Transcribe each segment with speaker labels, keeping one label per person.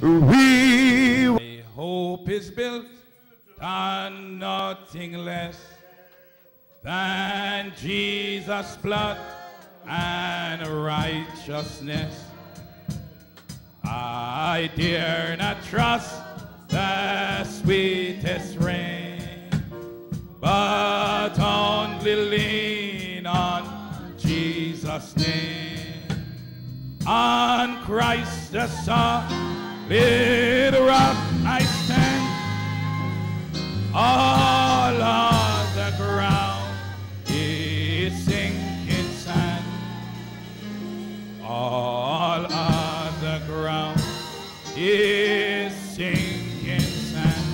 Speaker 1: we. My hope is built on nothing less than Jesus' blood and righteousness. I dare not trust the sweetest rain, but only lean on Jesus' name. On Christ the solid rock I stand. All on the ground is sinking sand. All on the ground is sinking sand.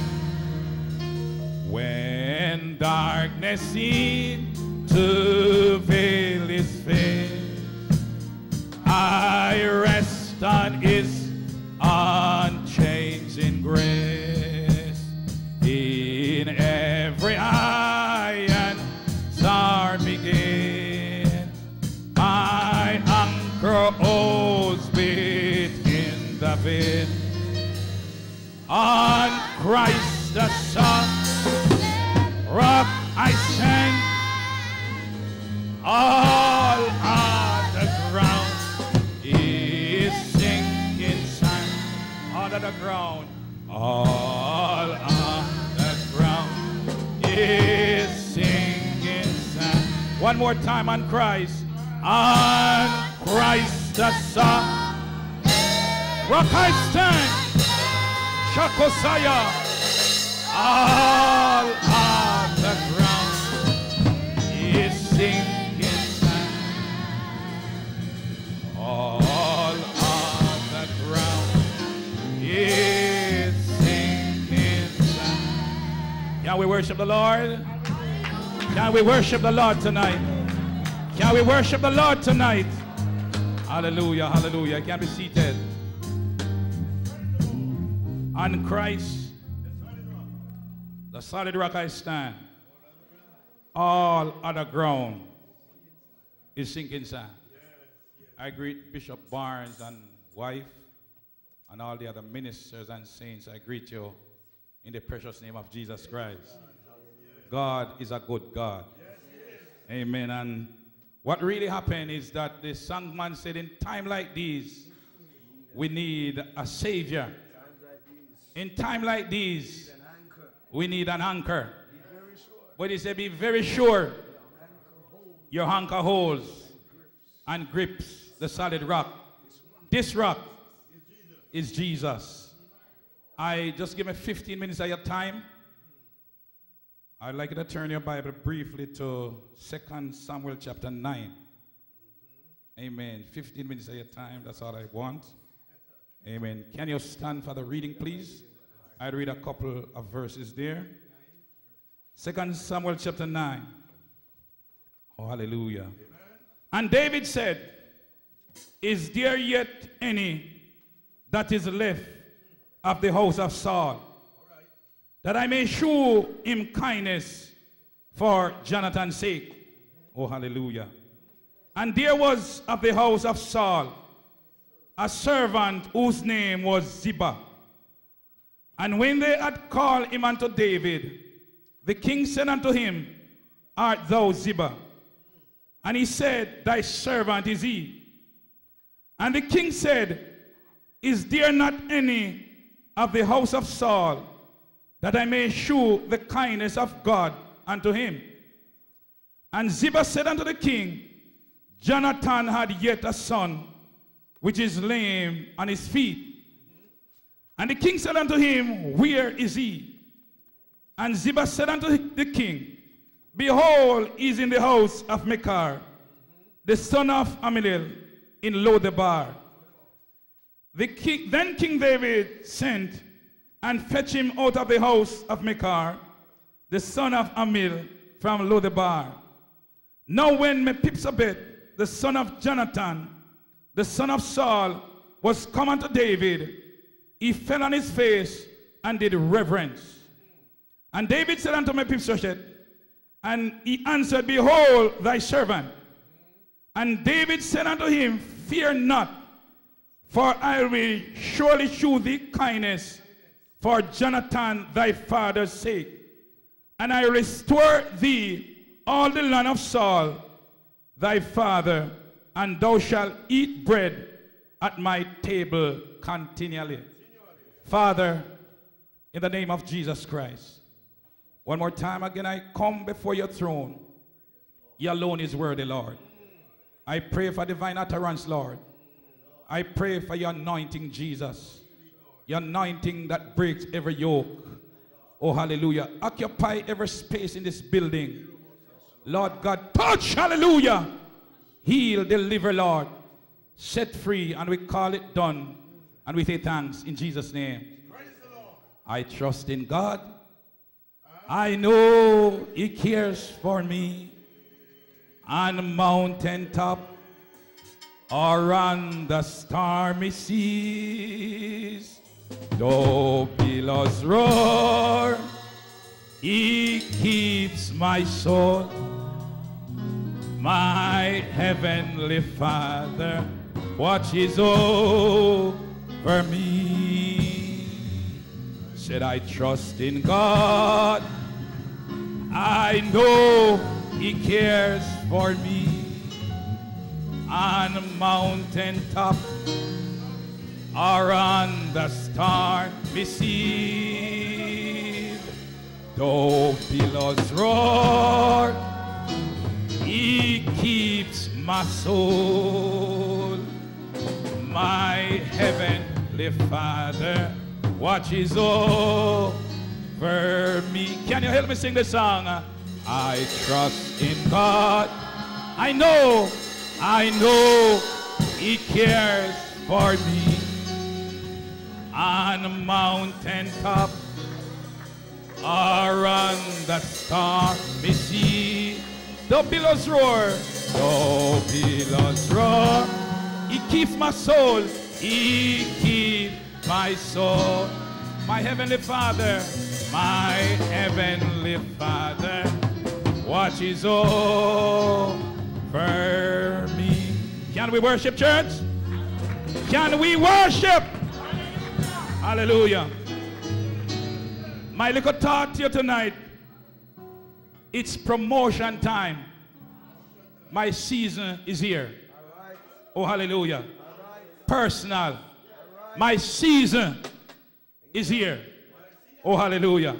Speaker 1: When darkness seems to veil his face, I One more time on Christ, on Christ the Son, rock I stand. Shakosaya. All on the ground is sinking sand. All on the ground is sinking sand. Can we worship the Lord? Can we worship the Lord tonight? Can we worship the Lord tonight? Hallelujah, hallelujah. Can be seated on Christ, the solid rock I stand. All other ground is sinking sand. I greet Bishop Barnes and wife and all the other ministers and saints. I greet you in the precious name of Jesus Christ. God is a good God. Amen. And what really happened is that the songman said, in time like these, we need a savior. In time like these, we need an anchor. But he said, be very sure your anchor holds and grips the solid rock. This rock is Jesus. I just give me 15 minutes of your time. I'd like you to turn your Bible briefly to 2 Samuel chapter 9. Amen. 15 minutes of your time, that's all I want. Amen. Can you stand for the reading, please? I read a couple of verses there. Second Samuel chapter 9. Oh, hallelujah. And David said, Is there yet any that is left of the house of Saul, that I may show him kindness for Jonathan's sake? Oh, hallelujah. And there was of the house of Saul a servant whose name was Ziba. And when they had called him unto David, the king said unto him, Art thou Ziba? And he said, Thy servant is he. And the king said, Is there not any of the house of Saul that I may shew the kindness of God unto him? And Ziba said unto the king, Jonathan had yet a son, which is lame on his feet. And the king said unto him, Where is he? And Ziba said unto the king, Behold, he is in the house of Machir, the son of Ammiel, in Lodebar. The king, then King David sent and fetch him out of the house of Machir, the son of Ammiel, from Lodebar. Now when Mephibosheth, the son of Jonathan, the son of Saul, was come unto David, he fell on his face and did reverence. And David said unto Mephibosheth, and he answered, Behold thy servant. And David said unto him, Fear not, For I will surely shew thee kindness for Jonathan thy father's sake. And I restore thee all the land of Saul thy father, and thou shalt eat bread at my table continually. Father, in the name of Jesus Christ, one more time again, I come before your throne. You alone is worthy, Lord. I pray for divine utterance, Lord. I pray for your anointing, Jesus. Your anointing that breaks every yoke. Oh, hallelujah. Occupy every space in this building. Lord God, touch, hallelujah. Heal, deliver, Lord. Set free, and we call it done. And we say thanks in Jesus' name. I trust in God. I know He cares for me. On the mountaintop or on the stormy seas, though billows roar, He keeps my soul. My heavenly Father watches over me. Said I trust in God. I know He cares for me. On a mountaintop or on the stormy sea, though billows roar, He keeps my soul. My heavenly Father watches over me. Can you help me sing this song? I trust in God. I know, I know He cares for me. On a mountaintop or on the stormy sea, the billows roar, the billows roar. He keeps my soul, He keeps my soul. My heavenly Father, my heavenly Father watches over me. Can we worship, church? Can we worship? Hallelujah. My little to you tonight. It's promotion time. My season is here. Oh, hallelujah. Personal. My season is here. Oh, hallelujah.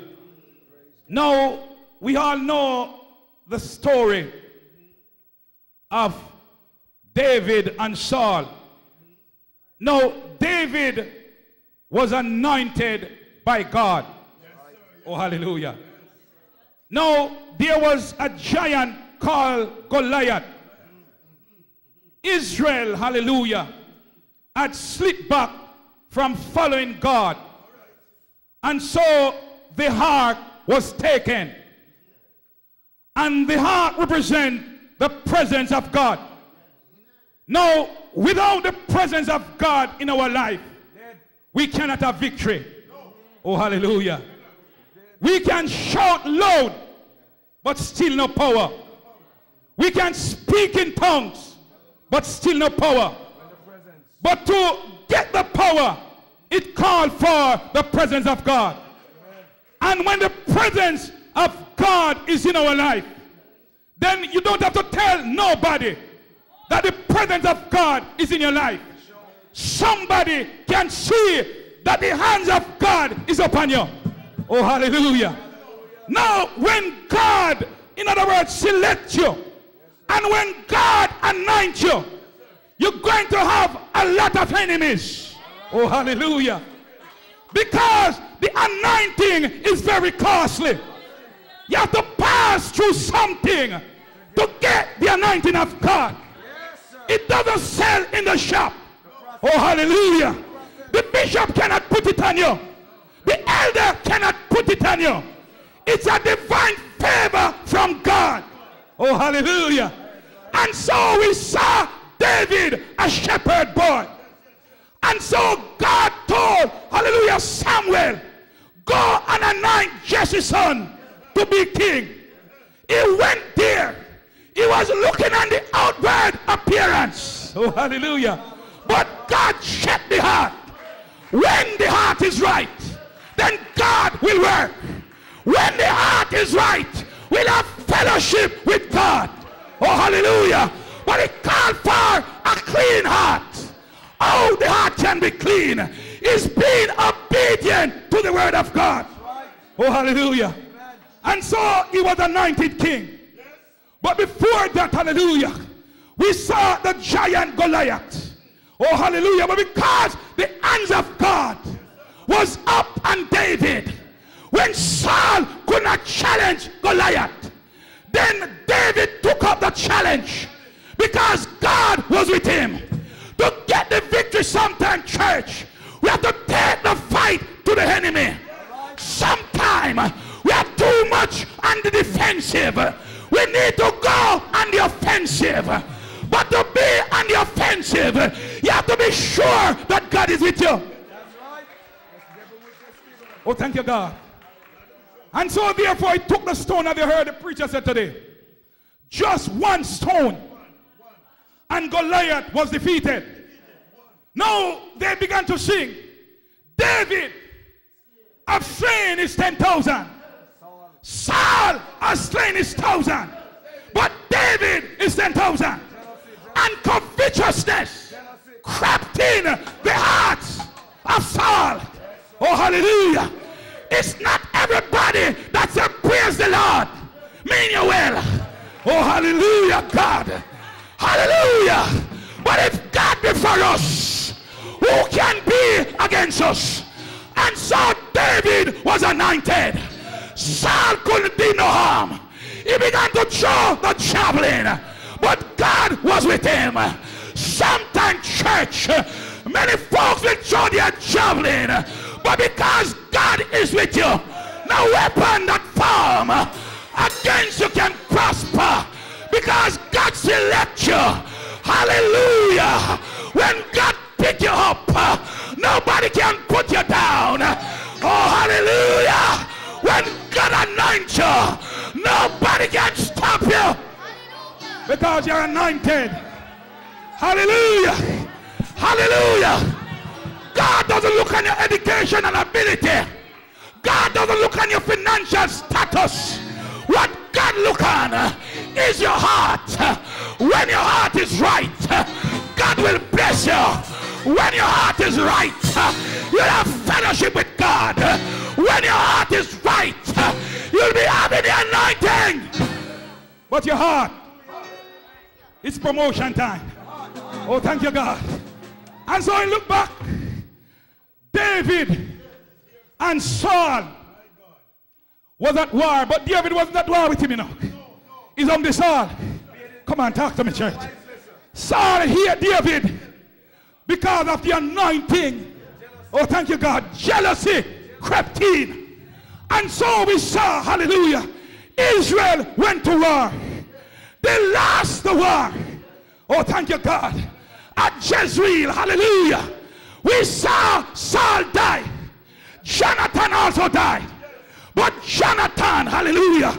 Speaker 1: Now, we all know the story of David and Saul. Now, David was anointed by God. Oh, hallelujah. Now, there was a giant called Goliath. Israel, hallelujah, had slipped back from following God. And so the heart was taken. And the heart represents the presence of God. Now, without the presence of God in our life, we cannot have victory. Oh, hallelujah. We can shout loud, but still no power. We can speak in tongues, but still no power. But to get the power, it called for the presence of God. And when the presence of God is in our life, then you don't have to tell nobody that the presence of God is in your life. Somebody can see that the hands of God is upon you. Oh, hallelujah. Now, when God, in other words, select you, and when God anoints you, you're going to have a lot of enemies. Oh, hallelujah. Because the anointing is very costly. You have to pass through something to get the anointing of God. It doesn't sell in the shop. Oh, hallelujah. The bishop cannot put it on you. The elder cannot put it on you. It's a divine favor from God. Oh, hallelujah. And so we saw David, a shepherd boy. And so God told, hallelujah, Samuel, go and anoint Jesse's son to be king. He went there. He was looking on the outward appearance. Oh, hallelujah. But God check the heart. When the heart is right, then God will work. When the heart is right, we'll have fellowship with God. Oh, hallelujah. But it called for a clean heart. Oh, the heart can be clean. Is being obedient to the word of God. Oh, hallelujah. And so he was anointed king. But before that, hallelujah, we saw the giant Goliath. Oh, hallelujah. But because the hands of God was up on David, when Saul could not challenge Goliath, then David took up the challenge because God was with him. To get the victory sometime, church, we have to take the fight to the enemy. Sometime we are too much on the defensive. We need to go on the offensive. But to be on the offensive, you have to be sure that God is with you. Oh, thank you, God. And so therefore he took the stone as you heard the preacher said today. Just one stone. And Goliath was defeated. Now they began to sing. David have slain his 10,000. Saul has slain his thousand. But David is 10,000. And covetousness crept in the hearts of Saul. Oh, hallelujah. It's not everybody that says, Praise the Lord. Mean you well. Oh, hallelujah, God. Hallelujah. But if God be for us, who can be against us? And so David was anointed. Saul couldn't do no harm. He began to throw the javelin, but God was with him. Sometimes church, many folks will throw their javelin, but because God is with you, no weapon that form against you can prosper because God select you. Hallelujah. When God pick you up, nobody can put you down. Oh, hallelujah. When God anoints you, nobody can stop you because you're anointed. Hallelujah. Hallelujah. God doesn't look on your education and ability. God doesn't look on your financial status. What God look on is your heart. When your heart is right, God will bless you. When your heart is right, you'll have fellowship with God. When your heart is right, you'll be having the anointing. But your heart, it's promotion time. Oh, thank you, God. And so I look back. David and Saul was at war, but David wasn't at war with him, you know. He's on the Saul. Come on, talk to me, church. Saul here, David, because of the anointing. Oh, thank you, God. Jealousy crept in. And so we saw, hallelujah, Israel went to war. They lost the war. Oh, thank you, God. At Jezreel, hallelujah. We saw Saul die. Jonathan also died. But Jonathan, hallelujah,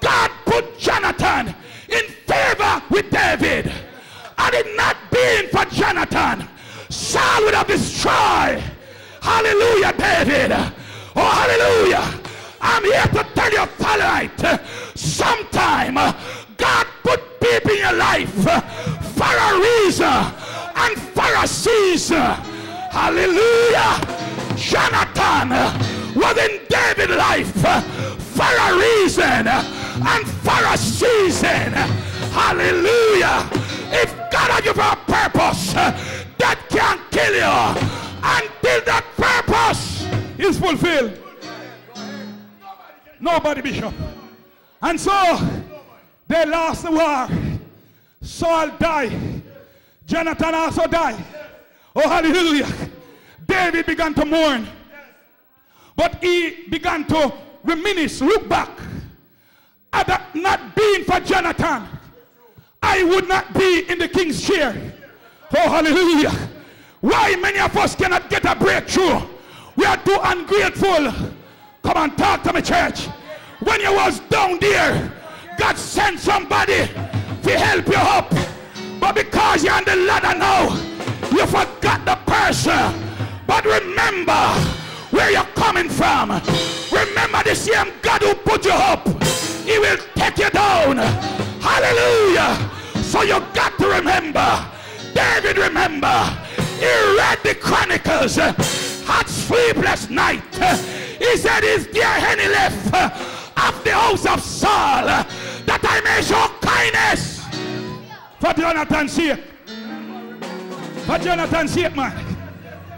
Speaker 1: God put Jonathan in favor with David. Had it not been for Jonathan, Saul would have destroyed, hallelujah, David. Oh, hallelujah. I'm here to tell you tonight, sometime people in your life for a reason and for a season. Hallelujah. Jonathan was in David's life for a reason and for a season. Hallelujah. If God has you for a purpose, that can't kill you until that purpose is fulfilled. Nobody, Bishop. And so they lost the war. Saul died. Jonathan also died. Oh, hallelujah. David began to mourn. But he began to reminisce, look back. Had that not been for Jonathan, I would not be in the king's chair. Oh, hallelujah. Why many of us cannot get a breakthrough? We are too ungrateful. Come on, talk to me, church. When you was down there, God sent somebody to help you up. But because you're on the ladder now, You forgot the person. But remember where you're coming from. Remember the same God who put you up. He will take you down. Hallelujah. So you got to remember. David remember. He read the Chronicles. Had sleepless night. He said, is there any left of the house of Saul that I may show kindness? For Jonathan sake. For Jonathan sake, man.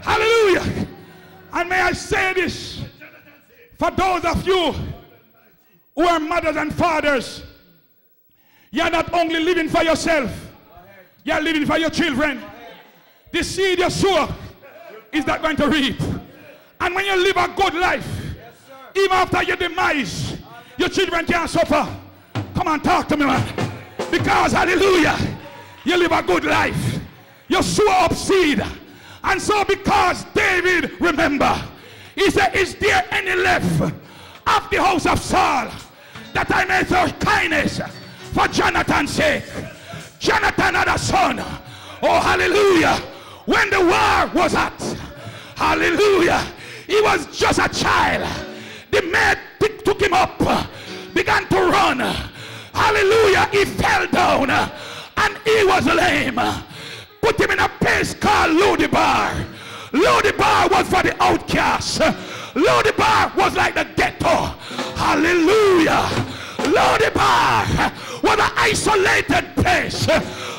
Speaker 1: Hallelujah. And may I say this for those of you who are mothers and fathers, you're not only living for yourself, you're living for your children. The seed you sow is not going to reap. And when you live a good life, even after your demise, your children can't suffer. Come on, talk to me, man. Because, hallelujah, you live a good life. You sow up seed. And so because David, remember, he said, is there any left of the house of Saul that I may show kindness for Jonathan's sake? Jonathan had a son. Oh, hallelujah. When the war was at, hallelujah, he was just a child. The man took him up, began to run. Hallelujah. He fell down uh, and he was lame put him in a place called Lodebar. Lodebar was for the outcasts. Lodebar was like the ghetto. Hallelujah. Lodebar was an isolated place.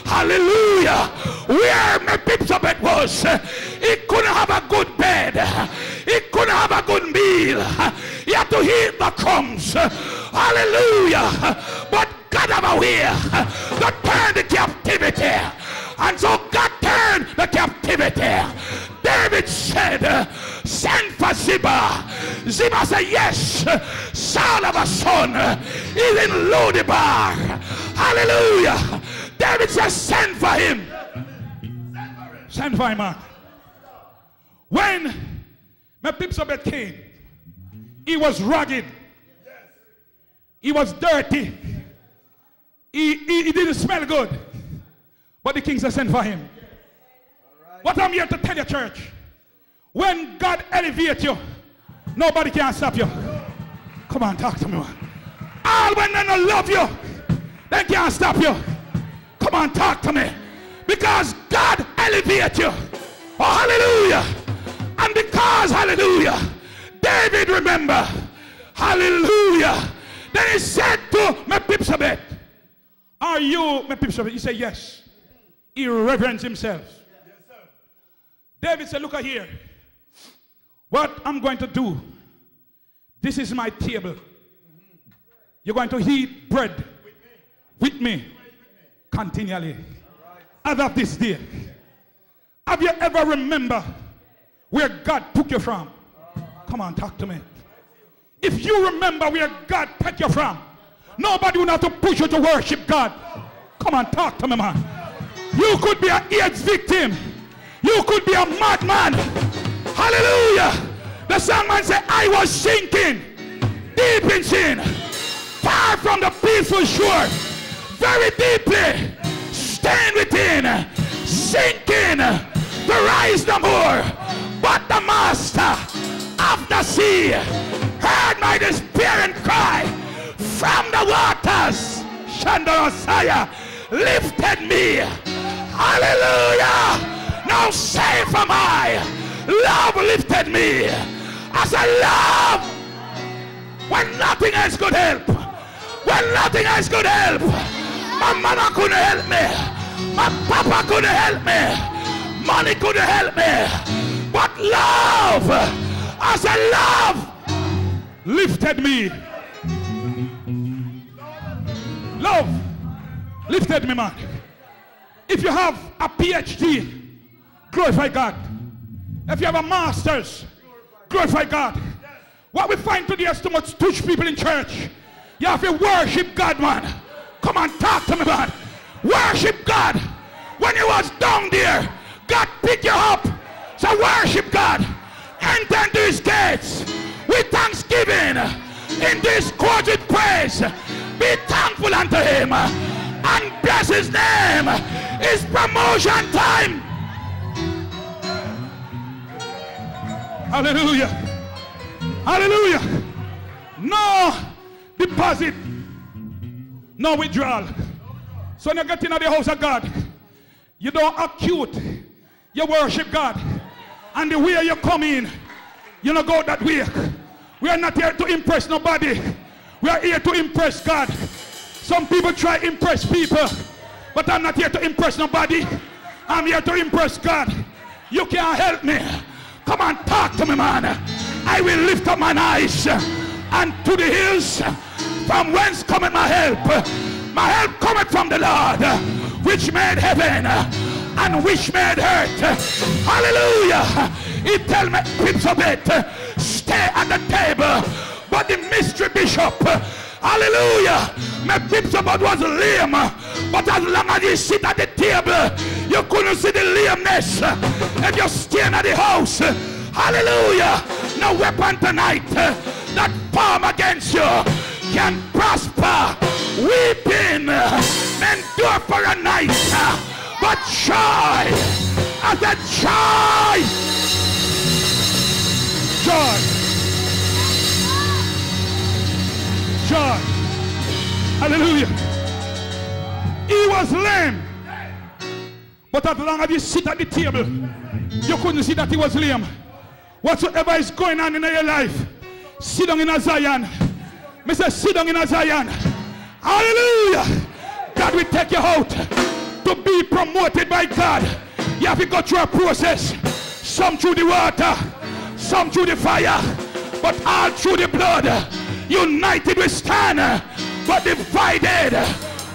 Speaker 1: Hallelujah. Where Mephibosheth was. He couldn't have a good bed. He couldn't have a good meal. He had to eat the crumbs. Hallelujah. But God have a way to turn the captivity. And so God turned the captivity. David said, send for Ziba. Ziba said, yes, son of a son is in Lodebar. Hallelujah. David said, send for him. Send for him, man. When Mephibosheth came, he was rugged. He was dirty. He, he, he didn't smell good. But the king send for him. What I'm here to tell you, church, when God elevates you, nobody can stop you. Come on, talk to me, man. All when they don't love you, they can't stop you. Come on, talk to me. Because God elevates you. Oh, hallelujah. And because, hallelujah, David remember, hallelujah. Then he said to Mephibosheth, are you Mephibosheth? He said, yes he reverence himself. Yes, David said, look at here. What I'm going to do, this is my table. You're going to eat bread with me continually. As of this day. Have you ever remember where God took you from? Come on, talk to me. If you remember where God took you from, nobody will have to push you to worship God. Come on, talk to me, man. You could be an AIDS victim. You could be a madman. Hallelujah. The songman said, I was sinking deep in sin, far from the peaceful shore, very deeply, staying within, sinking to rise no more. But the master of the sea heard my despairing waters. Shandorosaya lifted me Hallelujah. Now say from I, love lifted me. I said love when nothing else could help. When nothing else could help. My mama couldn't help me. My papa couldn't help me. Money couldn't help me. But love, I said love lifted me. Love lifted me, man. If you have a PhD, glorify God. If you have a master's, glorify God. What we find today is too much touch people in church. You have to worship God, man. Come on, talk to me, man. Worship God. When you was down there, God picked you up. So worship God. Enter into his gates with thanksgiving. In this with praise. Be thankful unto him and bless his name. It's promotion time. Hallelujah. Hallelujah. No deposit. No withdrawal. So when you get into the house of God, you don't acute. You worship God. And the way you come in, you don't go that way. We are not here to impress nobody. We are here to impress God. Some people try to impress people, but I'm not here to impress nobody. I'm here to impress God. You can't help me. Come on, talk to me, man. I will lift up my eyes and to the hills from whence cometh my help. My help cometh from the Lord, which made heaven and which made earth. Hallelujah. He tell me, pips of it, stay at the table. But the mystery bishop, hallelujah, Mephibosheth was lame. But as long as you sit at the table, you couldn't see the lameness. And you're staying at the house. Hallelujah. No weapon tonight that form against you can prosper. Weeping endure for a night, but joy as a. Joy. Was lame. But as long as you sit at the table, you couldn't see that he was lame. Whatsoever is going on in your life, sit down in a Zion. Mr. Sit down in a Zion. Hallelujah. God will take you out to be promoted by God. You have to go through a process. Some through the water, some through the fire, but all through the blood. United we stand, but divided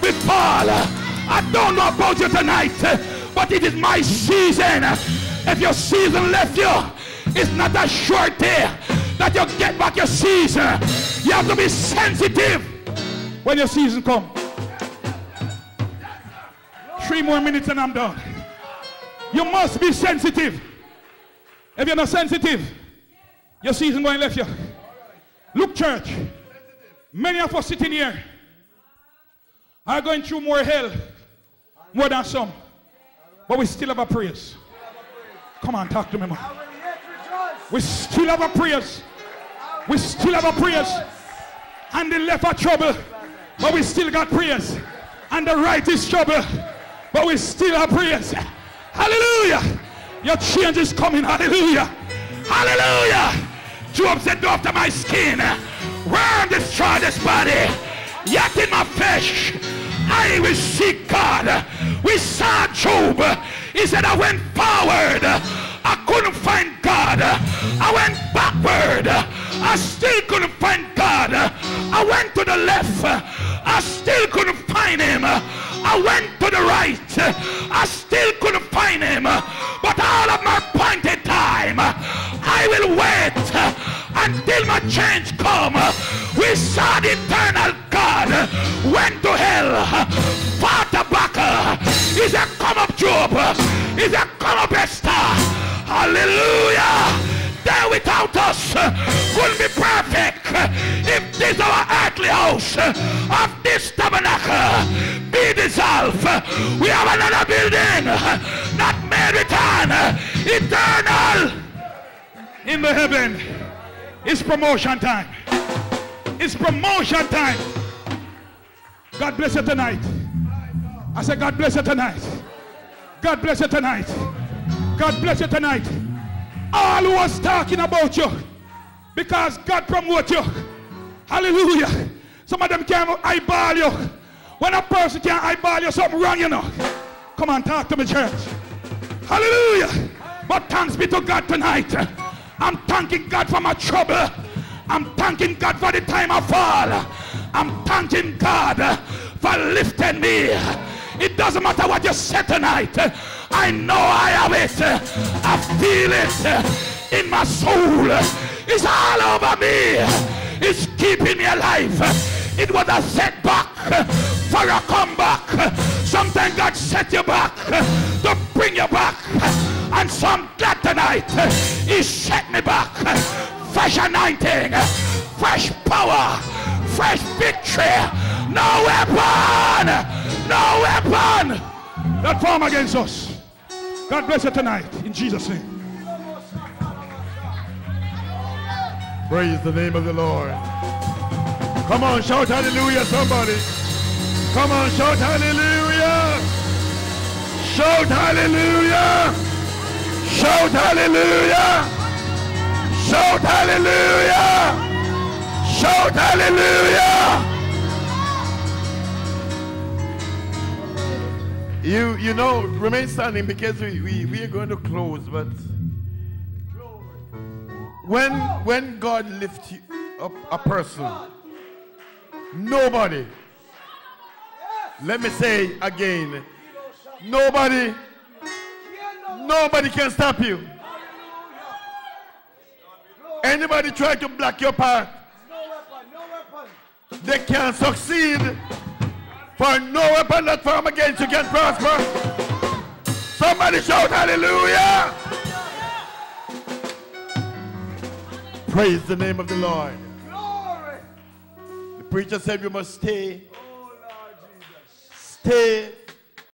Speaker 1: we fall. I don't know about you tonight, but it is my season. If your season left you, it's not a short day that you get back your season. You have to be sensitive when your season comes. Three more minutes and I'm done. You must be sensitive. If you're not sensitive, your season going left you. Look, church. Many of us sitting here are going through more hell, more than some. But we still have a praise. Come on, talk to me, man. We still have a praise. We still have a praise. And the left are trouble, but we still got praise. And the right is trouble, but we still have praise. Hallelujah. Your change is coming. Hallelujah. Hallelujah. Job said, "Do after my skin. Worm destroy this body. Yet in my flesh, I will seek God. He said, I went forward. I couldn't find God. I went backward. I still couldn't find God. I went to the left. I still couldn't find him. I went to the right. I still couldn't find him. But all of my appointed time, I will wait until my change come. We saw the eternal God went to hell. He said, come up Job. He said, come up Esther. Hallelujah. There without us uh, will be perfect. If this our earthly house uh, of this tabernacle be dissolved, uh, we have another building not made hand, eternal in the heaven. It's promotion time. It's promotion time. God bless you tonight. I said, God bless you tonight. God bless you tonight. God bless you tonight. All who was talking about you because God promote you. Hallelujah. Some of them can't eyeball you. When a person can't eyeball you, something wrong, you know. Come on, talk to me, church. Hallelujah. But thanks be to God tonight. I'm thanking God for my trouble. I'm thanking God for the time I fall. I'm thanking God for lifting me. It doesn't matter what you say tonight. I know I have it. I feel it in my soul. It's all over me. It's keeping me alive. It was a setback for a comeback. Sometimes God set you back to bring you back. And so I'm glad tonight He set me back. Fresh anointing, fresh power, fresh victory. No weapon, no weapon that form against us. God bless you tonight in Jesus' name.
Speaker 2: Praise the name of the Lord. Come on, shout hallelujah, somebody. Come on, shout hallelujah. Shout hallelujah. Shout hallelujah. Shout hallelujah. Shout hallelujah. You, you know, remain standing because we, we, we are going to close, but when, when God lifts you up a person, nobody, let me say again, nobody, nobody can stop you. Anybody try to block your path, they can't succeed. For no weapon that form against you can prosper. Somebody shout hallelujah. Praise the name of the Lord. Glory. The preacher said you must stay. Oh, stay